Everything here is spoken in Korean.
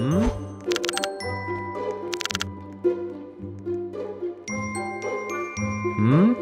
음. 음.